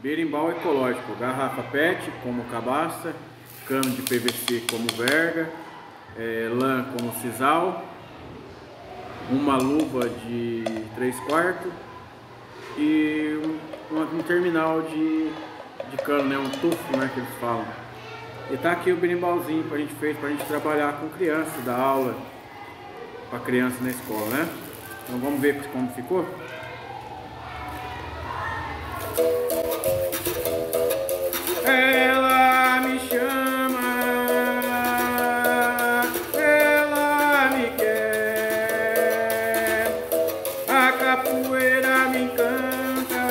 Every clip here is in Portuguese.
Berimbau ecológico, garrafa PET como cabaça, cano de PVC como verga, é, lã como sisal, uma luva de 3 quartos e um, um, terminal de, de cano, né, um tufo né, que eles falam. E tá aqui o berimbalzinho que a gente fez para a gente trabalhar com crianças, dar aula para criança na escola, né? Então vamos ver como ficou? Capoeira me encanta,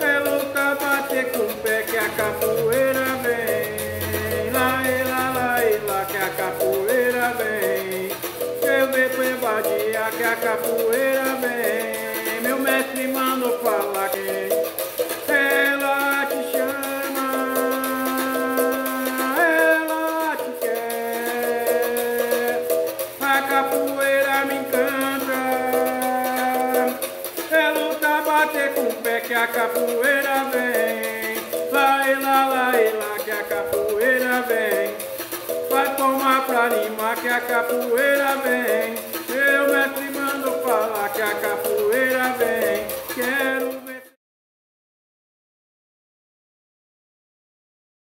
é luta bater com o pé que a capoeira vem, lá, lá, lá, lá, que a capoeira vem, eu depois vadia que a capoeira vem, meu mestre mandou falar que ela te chama, ela te quer. Capoeira bater com o pé que a capoeira vem. Lá, e lá, lá, e lá que a capoeira vem. Vai tomar pra animar que a capoeira vem.